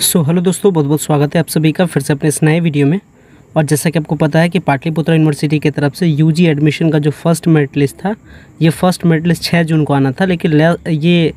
सो, hello दोस्तों, बहुत बहुत स्वागत है आप सभी का फिर से अपने इस नए वीडियो में। और जैसा कि आपको पता है कि पाटलिपुत्र यूनिवर्सिटी की तरफ़ से यूजी एडमिशन का जो फ़र्स्ट मेरिट लिस्ट था, ये फ़र्स्ट मेरिट लिस्ट छः जून को आना था, लेकिन ये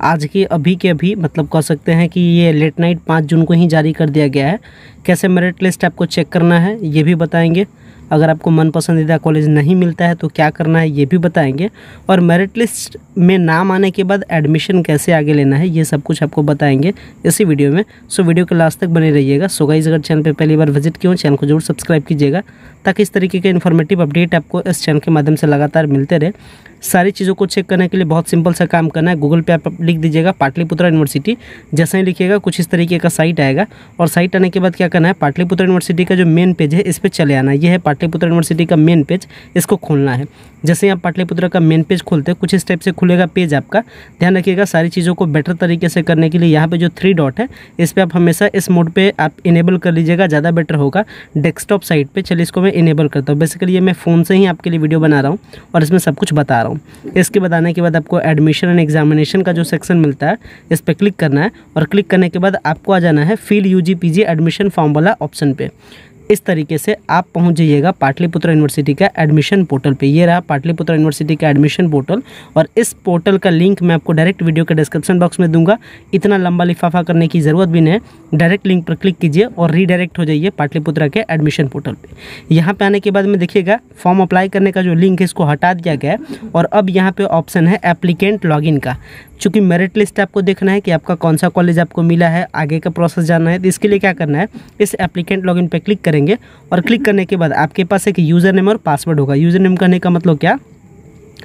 आज के, अभी के अभी मतलब कह सकते हैं कि ये लेट नाइट पाँच जून को ही जारी कर दिया गया है। कैसे मेरिट लिस्ट आपको चेक करना है, ये भी बताएँगे। अगर आपको मन पसंदीदा कॉलेज नहीं मिलता है तो क्या करना है ये भी बताएँगे। और मेरिट लिस्ट में नाम आने के बाद एडमिशन कैसे आगे लेना है, ये सब कुछ आपको बताएँगे इसी वीडियो में। सो वीडियो के लास्ट तक बने रहिएगा। सो गाइज़ अगर चैनल पर पहली बार विज़िट हो चैनल को ज़रूर सब्सक्राइब कीजिएगा, ताकि इस तरीके के इन्फॉर्मेटिव अपडेट आपको इस चैनल के माध्यम से लगातार मिलते रहे। सारी चीज़ों को चेक करने के लिए बहुत सिंपल सा काम करना है। गूगल पे आप लिख दीजिएगा पाटलिपुत्र यूनिवर्सिटी जैसे ही लिखिएगा, कुछ इस तरीके का साइट आएगा। और साइट आने के बाद क्या करना है? पाटलिपुत्र यूनिवर्सिटी का जो मेन पेज है, इस पर चले आना। है ये है पाटलिपुत्र यूनिवर्सिटी का मेन पेज इसको खोलना है। जैसे आप पाटलिपुत्र का मेन पेज खोलते हैं, कुछ इस टाइप से खुलेगा पेज आपका। ध्यान रखिएगा, सारी चीज़ों को बेटर तरीके से करने के लिए यहाँ पे जो थ्री डॉट है, इस पर आप हमेशा इस मोड पे आप इनेबल कर लीजिएगा, ज़्यादा बेटर होगा। डेस्कटॉप साइट पे, चलिए इसको मैं इनेबल करता हूँ। बेसिकली ये मैं फ़ोन से ही आपके लिए वीडियो बना रहा हूँ और इसमें सब कुछ बता रहा हूँ। इसके बताने के बाद आपको एडमिशन एंड एग्जामिनेशन का जो सेक्शन मिलता है, इस पर क्लिक करना है और क्लिक करने के बाद आपको आ जाना है fill U G admission form वाला ऑप्शन पे। इस तरीके से आप पहुँच जाइएगा पाटलिपुत्र यूनिवर्सिटी का एडमिशन पोर्टल पे। ये रहा पाटलिपुत्र यूनिवर्सिटी का एडमिशन पोर्टल और इस पोर्टल का लिंक मैं आपको डायरेक्ट वीडियो के डिस्क्रिप्शन बॉक्स में दूँगा। इतना लंबा लिफाफा करने की ज़रूरत भी नहीं है। डायरेक्ट लिंक पर क्लिक कीजिए और रीडायरेक्ट हो जाइए पाटलिपुत्रा के एडमिशन पोर्टल पर यहाँ पर आने के बाद में देखिएगा फॉर्म अप्लाई करने का जो लिंक है, इसको हटा दिया गया है और अब यहाँ पे ऑप्शन है एप्लीकेंट लॉगिन का। चूँकि मेरिट लिस्ट आपको देखना है कि आपका कौन सा कॉलेज आपको मिला है, आगे का प्रोसेस जाना है तो इसके लिए क्या करना है, इस एप्लीकेंट लॉगिन पे क्लिक करेंगे और क्लिक करने के बाद आपके पास एक यूज़र नेम और पासवर्ड होगा। यूज़र नेम करने का मतलब क्या?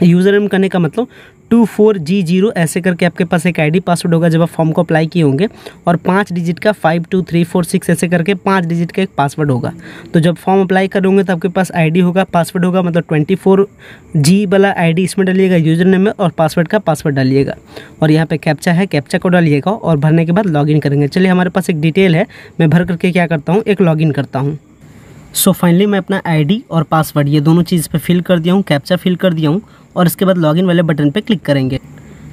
यूज़र नेम करने का मतलब टू फोर जी ज़ीरो ऐसे करके आपके पास एक आईडी पासवर्ड होगा जब आप फॉर्म को अप्लाई किए होंगे और पाँच डिजिट का five two three four six ऐसे करके पाँच डिजिट का एक पासवर्ड होगा। तो जब फॉर्म अप्लाई करोगे तो आपके पास आईडी होगा पासवर्ड होगा मतलब ट्वेंटी फोर जी वाला आईडी इसमें डालिएगा यूज़र नेम में और पासवर्ड का पासवर्ड डालिएगा। और यहाँ पे कैप्चा है कैप्चा को डालिएगा और भरने के बाद लॉगिन करेंगे। चलिए हमारे पास एक डिटेल है, मैं भर करके क्या करता हूँ, एक लॉगिन करता हूँ। सो so फाइनली मैं अपना आईडी और पासवर्ड ये दोनों चीज़ पे फिल कर दिया हूँ कैप्चा फिल कर दिया हूँ और इसके बाद लॉगिन वाले बटन पे क्लिक करेंगे।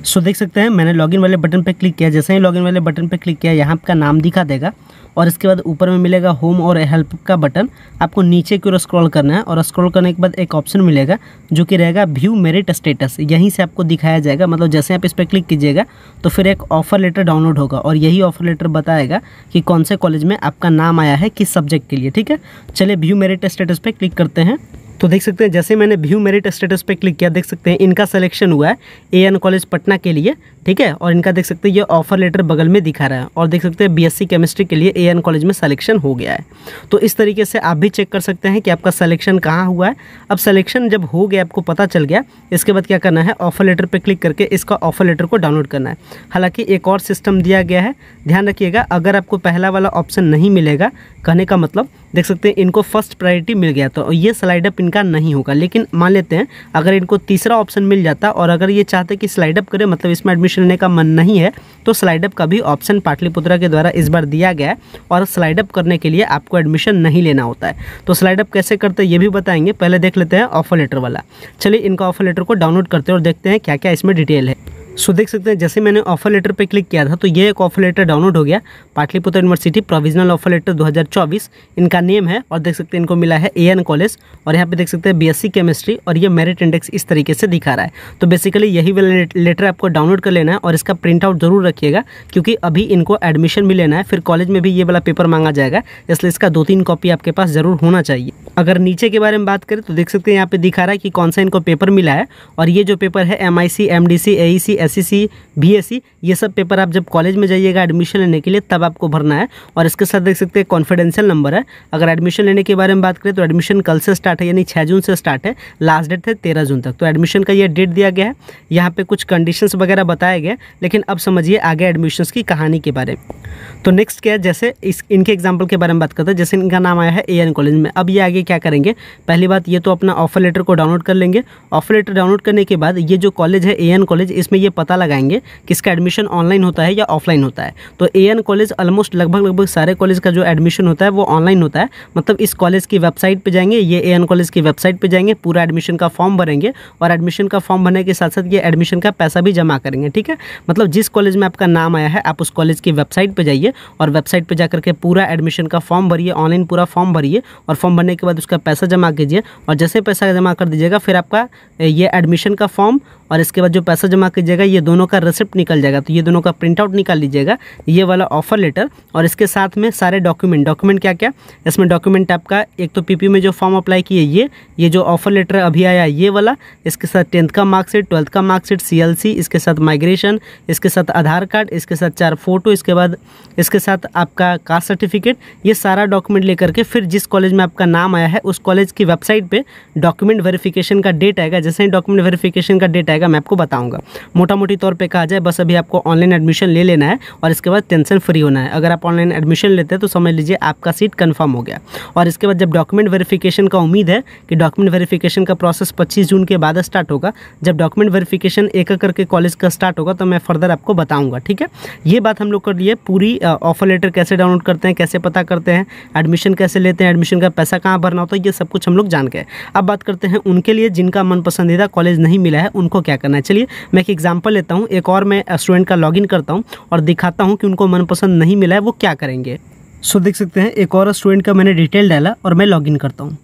सो so, देख सकते हैं, मैंने लॉगिन वाले बटन पे क्लिक किया, जैसे ही लॉगिन वाले बटन पे क्लिक किया, यहाँ आपका नाम दिखा देगा। और इसके बाद ऊपर में मिलेगा होम और हेल्प का बटन आपको नीचे की ओर स्क्रॉल करना है और स्क्रॉल करने के बाद एक ऑप्शन मिलेगा, जो कि रहेगा व्यू मेरिट स्टेटस यहीं से आपको दिखाया जाएगा मतलब जैसे आप इस पर क्लिक कीजिएगा तो फिर एक ऑफ़र लेटर डाउनलोड होगा और यही ऑफ़र लेटर बताएगा कि कौन से कॉलेज में आपका नाम आया है किस सब्जेक्ट के लिए, ठीक है? चलिए व्यू मेरिट स्टेटस पर क्लिक करते हैं। तो देख सकते हैं, जैसे मैंने व्यू मेरिट स्टेटस पे क्लिक किया, देख सकते हैं, इनका सिलेक्शन हुआ है ए एन कॉलेज पटना के लिए, ठीक है? और इनका देख सकते हैं, ये ऑफ़र लेटर बगल में दिखा रहा है। और देख सकते हैं बीएससी केमिस्ट्री के लिए ए एन कॉलेज में सिलेक्शन हो गया है। तो इस तरीके से आप भी चेक कर सकते हैं कि आपका सिलेक्शन कहाँ हुआ है। अब सिलेक्शन जब हो गया, आपको पता चल गया, इसके बाद क्या करना है? ऑफ़र लेटर पर क्लिक करके इसका ऑफ़र लेटर को डाउनलोड करना है। हालाँकि एक और सिस्टम दिया गया है। ध्यान रखिएगा, अगर आपको पहला वाला ऑप्शन नहीं मिलेगा, कहने का मतलब देख सकते हैं, इनको फ़र्स्ट प्रायोरिटी मिल गया तो ये स्लाइड अप इनका नहीं होगा। लेकिन मान लेते हैं, अगर इनको तीसरा ऑप्शन मिल जाता और अगर ये चाहते कि स्लाइड अप करें मतलब इसमें एडमिशन लेने का मन नहीं है तो स्लाइड अप का भी ऑप्शन पाटलिपुत्रा के द्वारा इस बार दिया गया है और स्लाइड अप करने के लिए आपको एडमिशन नहीं लेना होता है। तो स्लाइड अप कैसे करते हैं, ये भी बताएँगे। पहले देख लेते हैं ऑफ़र लेटर वाला। चलिए, इनका ऑफ़र लेटर को डाउनलोड करते हैं और देखते हैं क्या क्या इसमें डिटेल है। सो देख सकते हैं, जैसे मैंने ऑफ़र लेटर पे क्लिक किया था तो ये एक ऑफ़र लेटर डाउनलोड हो गया, Pataliputra university provisional offer letter 2024 इनका नेम है, और देख सकते हैं, इनको मिला है ए एन कॉलेज और यहाँ पे देख सकते हैं बीएससी केमिस्ट्री और ये मेरिट इंडेक्स इस तरीके से दिखा रहा है। तो बेसिकली यही वाला लेटर आपको डाउनलोड कर लेना है, और इसका प्रिंट आउट ज़रूर रखिएगा, क्योंकि अभी इनको एडमिशन भी लेना है, फिर कॉलेज में भी ये वाला पेपर मांगा जाएगा, इसलिए इसका दो तीन कॉपी आपके पास ज़रूर होना चाहिए। अगर नीचे के बारे में बात करें तो देख सकते हैं यहाँ पे दिखा रहा है कि कौन सा इनको पेपर मिला है और ये जो पेपर है M I C M D C A C S C C B S C ये सब पेपर आप जब कॉलेज में जाइएगा एडमिशन लेने के लिए, तब आपको भरना है। और इसके साथ देख सकते हैं कॉन्फिडेंशियल नंबर है। अगर एडमिशन लेने के बारे में बात करें तो एडमिशन कल से स्टार्ट है, यानी छः जून से स्टार्ट है लास्ट डेट है तेरह जून तक। तो एडमिशन का ये डेट दिया गया है। यहाँ पर कुछ कंडीशंस वगैरह बताया गया लेकिन अब समझिए आगे एडमिशन्स की कहानी के बारे में। तो नेक्स्ट क्या है? जैसे इस, इनके एग्ज़ाम्पल के बारे में बात करते हैं। जैसे इनका नाम आया है ए एन कॉलेज में। अब ये आगे क्या करेंगे? पहली बात, ये तो अपना ऑफ़र लेटर को डाउनलोड कर लेंगे। ऑफ़र लेटर डाउनलोड करने के बाद ये जो कॉलेज है ए एन कॉलेज इसमें ये पता लगाएँगे कि इसका एडमिशन ऑनलाइन होता है या ऑफलाइन होता है। तो ए कॉलेज ऑलमोस्ट लगभग लगभग सारे कॉलेज का जो एडमिशन होता है, वो ऑनलाइन होता है। मतलब इस कॉलेज की वेबसाइट पर जाएँगे, ये ए एन कॉलेज की वेबसाइट पर जाएँगे, पूरा एडमिशन का फॉर्म भरेंगे और एडमिशन का फॉर्म भरने के साथ साथ ये एडमिशन का पैसा भी जमा करेंगे, ठीक है? मतलब जिस कॉलेज में आपका नाम आया है, आप उस कॉलेज की वेबसाइट पर जाइए और वेबसाइट पर जाकर के पूरा एडमिशन का फॉर्म भरिए ऑनलाइन पूरा फॉर्म भरिए और फॉर्म भरने के बाद उसका पैसा जमा कीजिए और जैसे पैसा जमा कर दीजिएगा, फिर आपका, ये एडमिशन का फॉर्म और इसके बाद जो पैसा जमा कीजिएगा, ये दोनों का रिसिप्ट निकल जाएगा। तो ये दोनों का प्रिंट आउट निकाल लीजिएगा, ये वाला ऑफ़र लेटर और इसके साथ में सारे डॉक्यूमेंट डॉक्यूमेंट क्या क्या? इसमें डॉक्यूमेंट आपका, एक तो पीपी में जो फॉर्म अप्लाई किए, ये ये जो ऑफ़र लेटर अभी आया, ये वाला, इसके साथ टेंथ का मार्कशीट ट्वेल्थ का मार्कशीट सी इसके साथ माइग्रेशन इसके साथ आधार कार्ड इसके साथ चार फ़ोटो इसके बाद, इसके साथ आपका कास्ट सर्टिफिकेट ये सारा डॉक्यूमेंट लेकर के फिर जिस कॉलेज में आपका नाम आया है, उस कॉलेज की वेबसाइट पर डॉक्यूमेंट वेरिफिकेशन का डेट आएगा। जैसे ही डॉक्यूमेंट वेरिफिकेशन का डेट आएगा मैं आपको बताऊँगा। मोटा मोटी तौर पे कहा जाए, बस अभी आपको ऑनलाइन एडमिशन ले लेना है और इसके बाद टेंशन फ्री होना है। अगर आप ऑनलाइन एडमिशन लेते हैं तो समझ लीजिए आपका सीट कन्फर्म हो गया। और इसके बाद जब डॉक्यूमेंट वेरिफिकेशन का उम्मीद है कि डॉक्यूमेंट वेरिफिकेशन का प्रोसेस पच्चीस जून के बाद स्टार्ट होगा, जब डॉक्यूमेंट वेरिफिकेशन एक एक करके कॉलेज का स्टार्ट होगा तो मैं फर्दर आपको बताऊँगा, ठीक है? ये बात हम लोग कर लिए पूरी ऑफ़र लेटर कैसे डाउनलोड करते हैं, कैसे पता करते हैं एडमिशन कैसे लेते हैं एडमिशन का पैसा कहाँ भरना होता है, ये सब कुछ हम लोग जान गए। अब बात करते हैं उनके लिए, जिनका मन पसंदीदा कॉलेज नहीं मिला है, उनको क्या करना है? चलिए, मैं एक एग्ज़ाम्पल लेता हूँ। एक और मैं स्टूडेंट का लॉगिन करता हूँ और दिखाता हूँ कि उनको मनपसंद नहीं मिला है, वो क्या करेंगे? सो देख सकते हैं, एक और स्टूडेंट का मैंने डिटेल डाला और मैं लॉगिन करता हूँ।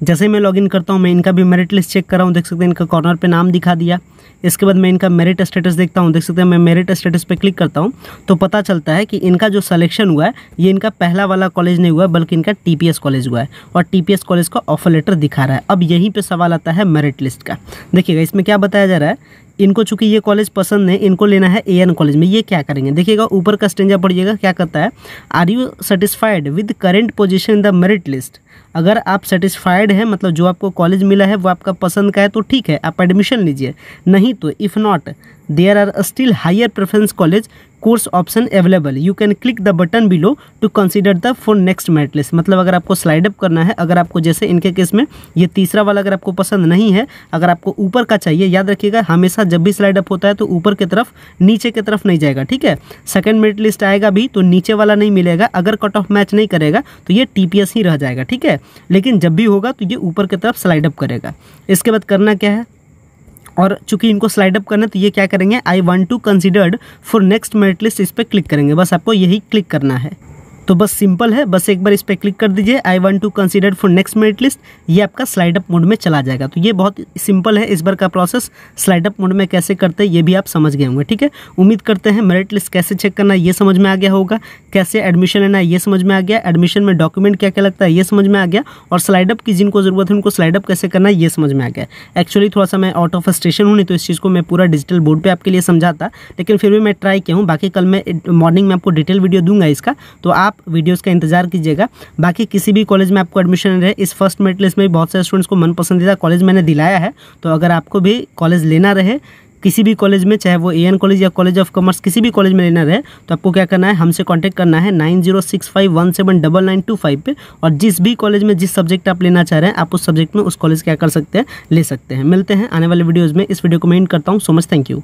जैसे मैं लॉगिन करता हूँ, मैं इनका भी मेरिट लिस्ट चेक कर रहा हूँ, देख सकते हैं इनका कॉर्नर पे नाम दिखा दिया। इसके बाद मैं इनका मेरिट स्टेटस देखता हूँ, देख सकते हैं मैं मेरिट स्टेटस पे क्लिक करता हूँ तो पता चलता है कि इनका जो सलेक्शन हुआ है, ये इनका पहला वाला कॉलेज नहीं हुआ है, बल्कि इनका टीपीएस कॉलेज हुआ है, और टीपीएस कॉलेज का ऑफ़र लेटर दिखा रहा है। अब यहीं पर सवाल आता है मेरिट लिस्ट का। देखिएगा, इसमें क्या बताया जा रहा है? इनको चूँकि ये कॉलेज पसंद है इनको लेना है ए एन कॉलेज में, ये क्या करेंगे? देखिएगा, ऊपर का स्टेंजा पड़िएगा क्या करता है? Are you satisfied with current position in the merit list अगर आप सेटिस्फाइड हैं मतलब जो आपको कॉलेज मिला है, वो आपका पसंद का है तो ठीक है, आप एडमिशन लीजिए। नहीं तो if not there are still higher preference college course option available you can click the button below to consider the for next merit list मतलब अगर आपको स्लाइड अप करना है, अगर आपको जैसे इनके केस में ये तीसरा वाला अगर आपको पसंद नहीं है, अगर आपको ऊपर का चाहिए, याद रखिएगा हमेशा जब भी स्लाइड अप होता है तो ऊपर की तरफ़, नीचे की तरफ़ नहीं जाएगा, ठीक है? सेकेंड मेरिट लिस्ट आएगा भी तो नीचे वाला नहीं मिलेगा। अगर कट ऑफ़ मैच नहीं करेगा तो ये टीपीएस ही रह जाएगा, ठीक है? लेकिन जब भी होगा तो ये ऊपर की तरफ़ स्लाइड अप करेगा। इसके बाद करना क्या है? और चूँकि इनको स्लाइड अप करना तो ये क्या करेंगे? I want to considered for next merit list इस पर क्लिक करेंगे। बस आपको यही क्लिक करना है। तो बस सिंपल है, बस एक बार इस पर क्लिक कर दीजिए। I want to consider for next merit list ये आपका स्लाइड अप मोड में चला जाएगा। तो ये बहुत सिंपल है इस बार का प्रोसेस स्लाइड अप मोड में कैसे करते हैं, ये भी आप समझ गए होंगे, ठीक है? उम्मीद करते हैं मेरिट लिस्ट कैसे चेक करना ये समझ में आ गया होगा। कैसे एडमिशन लेना ये समझ में आ गया। एडमिशन में डॉक्यूमेंट क्या क्या लगता है, ये समझ में आ गया। और स्लाइड अप की जिनको ज़रूरत है, उनको स्लाइड अप कैसे करना ये समझ में आ गया। एक्चुअली थोड़ा सा मैं आउट ऑफ़ स्टेशन हूँ, नहीं तो इस चीज़ को मैं पूरा डिजिटल बोर्ड पर आपके लिए समझाता। लेकिन फिर भी मैं ट्राई किया हूँ। बाकी कल मैं मॉर्निंग में आपको डिटेल वीडियो दूँगा इसका। तो आप वीडियोज़ का इंतज़ार कीजिएगा। बाकी किसी भी कॉलेज में आपको एडमिशन रहे इस फ़र्स्ट मेरिट लिस्ट में भी बहुत सारे स्टूडेंट्स को मन पसंदीदा कॉलेज मैंने दिलाया है। तो अगर आपको भी कॉलेज लेना रहे, किसी भी कॉलेज में, चाहे वो ए एन कॉलेज या कॉलेज ऑफ़ कॉमर्स, किसी भी कॉलेज में लेना रहे तो आपको क्या करना है, हमसे कांटेक्ट करना है nine zero six five one seven double nine two five पे। और जिस भी कॉलेज में, जिस सब्जेक्ट आप लेना चाह रहे हैं, आप उस सब्जेक्ट में उस कॉलेज क्या कर सकते हैं, ले सकते हैं। मिलते हैं आने वाले वीडियोज़ में। इस वीडियो को मैं करता हूँ। So much thank you